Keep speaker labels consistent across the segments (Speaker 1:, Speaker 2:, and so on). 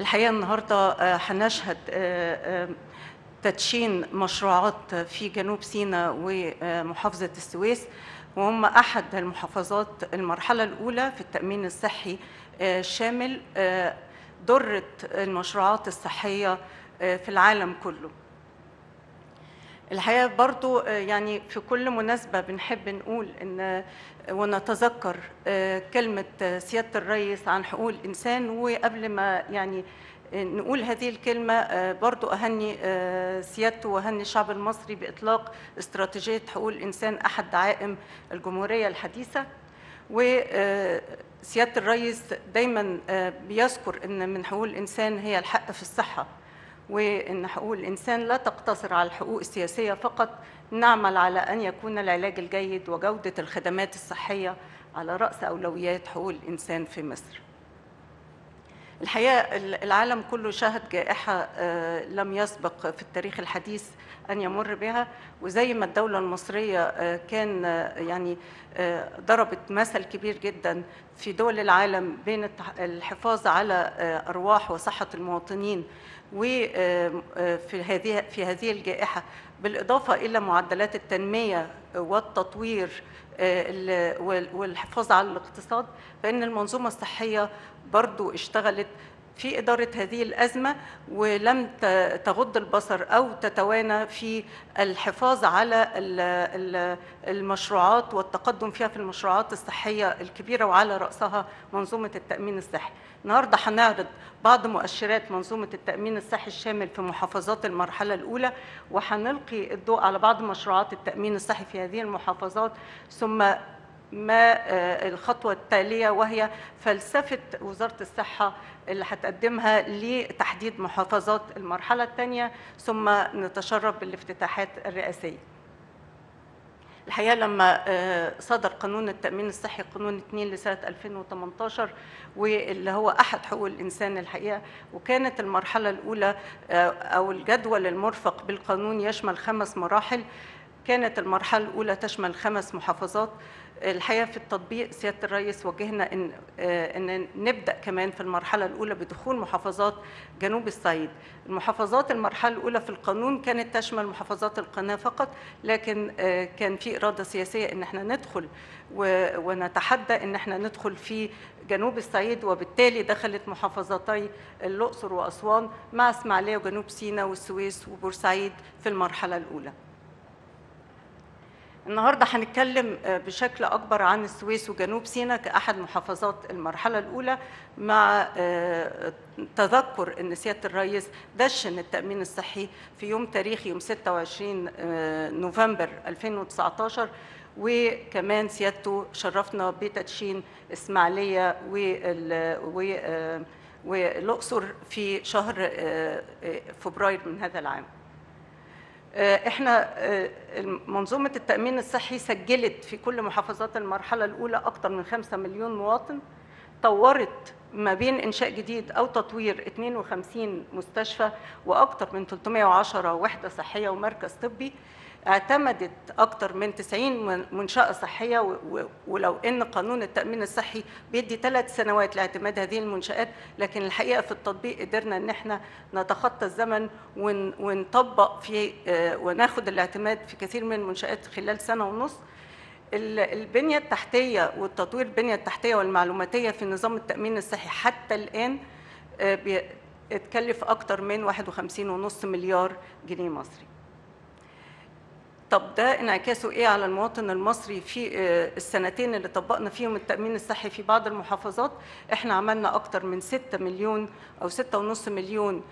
Speaker 1: الحقيقة النهاردة هنشهد تدشين مشروعات في جنوب سيناء ومحافظة السويس وهم أحد المحافظات المرحلة الأولى في التأمين الصحي الشامل درة المشروعات الصحية في العالم كله. الحقيقة برضو يعني في كل مناسبة بنحب نقول إن ونتذكر كلمة سيادة الرئيس عن حقوق الإنسان. وقبل ما يعني نقول هذه الكلمة برضو أهني سيادته وأهني الشعب المصري بإطلاق استراتيجية حقوق الإنسان أحد دعائم الجمهورية الحديثة. وسيادة الرئيس دايما بيذكر أن من حقوق الإنسان هي الحق في الصحة. وأن حقوق الإنسان لا تقتصر على الحقوق السياسية فقط نعمل على أن يكون العلاج الجيد وجودة الخدمات الصحية على رأس أولويات حقوق الإنسان في مصر. الحقيقة العالم كله شهد جائحة لم يسبق في التاريخ الحديث أن يمر بها وزي ما الدولة المصرية كان يعني ضربت مثل كبير جدا في دول العالم بين الحفاظ على أرواح وصحة المواطنين. وفي هذه في هذه الجائحة بالإضافة إلى معدلات التنمية والتطوير والحفاظ على الاقتصاد فإن المنظومة الصحية برضو اشتغلت في إدارة هذه الأزمة ولم تغض البصر أو تتوانى في الحفاظ على المشروعات والتقدم فيها في المشروعات الصحية الكبيرة وعلى رأسها منظومة التأمين الصحي. النهاردة هنعرض بعض مؤشرات منظومة التأمين الصحي الشامل في محافظات المرحلة الأولى وهنلقي الضوء على بعض مشروعات التأمين الصحي في هذه المحافظات ثم ما الخطوة التالية وهي فلسفة وزارة الصحة اللي هتقدمها لتحديد محافظات المرحلة الثانية ثم نتشرف بالافتتاحات الرئاسية. الحقيقة لما صدر قانون التأمين الصحي قانون 2 لسنة 2018 واللي هو أحد حقوق الإنسان الحقيقة وكانت المرحلة الأولى أو الجدول المرفق بالقانون يشمل خمس مراحل. كانت المرحلة الأولى تشمل خمس محافظات. الحقيقة في التطبيق سيادة الرئيس وجهنا إن إن نبدأ كمان في المرحلة الأولى بدخول محافظات جنوب الصعيد. المحافظات المرحلة الأولى في القانون كانت تشمل محافظات القناة فقط لكن كان في إرادة سياسية إن إحنا ندخل ونتحدى إن إحنا ندخل في جنوب الصعيد وبالتالي دخلت محافظتي الأقصر وأسوان مع إسماعيلية وجنوب سيناء والسويس وبورسعيد في المرحلة الأولى. النهارده هنتكلم بشكل أكبر عن السويس وجنوب سيناء كأحد محافظات المرحلة الأولى مع تذكر إن سيادة الرئيس دشن التأمين الصحي في يوم تاريخي يوم 26 نوفمبر 2019 وكمان سيادته شرفنا بتدشين إسماعيلية والاقصر في شهر فبراير من هذا العام. إحنا منظومة التأمين الصحي سجلت في كل محافظات المرحلة الأولى أكثر من 5 مليون مواطن طورت ما بين إنشاء جديد أو تطوير 52 مستشفى وأكثر من 310 وحدة صحية ومركز طبي. اعتمدت أكثر من 90 منشأة صحية ولو إن قانون التأمين الصحي بيدي ثلاث سنوات لاعتماد هذه المنشآت لكن الحقيقة في التطبيق قدرنا إن إحنا نتخطى الزمن ونطبق في وناخد الاعتماد في كثير من المنشآت خلال سنة ونص. البنية التحتية والتطوير البنية التحتية والمعلوماتية في نظام التأمين الصحي حتى الآن اتكلف أكثر من 51.5 مليار جنيه مصري. طب ده انعكاسه إيه على المواطن المصري في السنتين اللي طبقنا فيهم التأمين الصحي في بعض المحافظات؟ إحنا عملنا أكتر من 6 مليون أو 6.5 مليون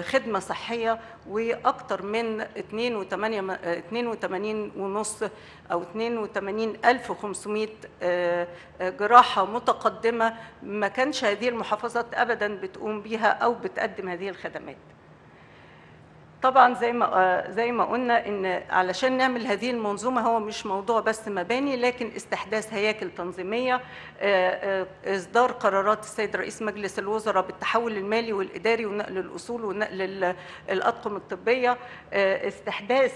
Speaker 1: خدمة صحية وأكتر من 82 ونص أو 82500 جراحة متقدمة. ما كانش هذه المحافظات ابدا بتقوم بيها أو بتقدم هذه الخدمات. طبعا زي ما آه، زي ما قلنا إن علشان نعمل هذه المنظومة هو مش موضوع بس مباني لكن استحداث هياكل تنظيمية آه، آه، إصدار قرارات السيد رئيس مجلس الوزراء بالتحول المالي والإداري ونقل الأصول ونقل ال- الأطقم الطبية استحداث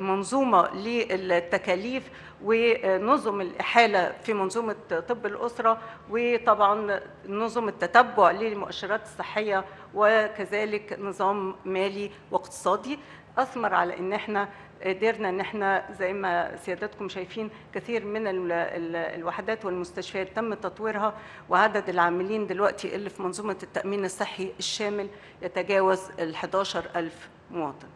Speaker 1: منظومة للتكاليف ونظم الإحالة في منظومة طب الأسرة وطبعا نظم التتبع للمؤشرات الصحية وكذلك نظام مالي واقتصادي أثمر على إن إحنا قدرنا إن إحنا زي ما سيادتكم شايفين كثير من ال- ال- الوحدات والمستشفيات تم تطويرها وعدد العاملين دلوقتي اللي في منظومة التأمين الصحي الشامل يتجاوز ال 11000 مواطن.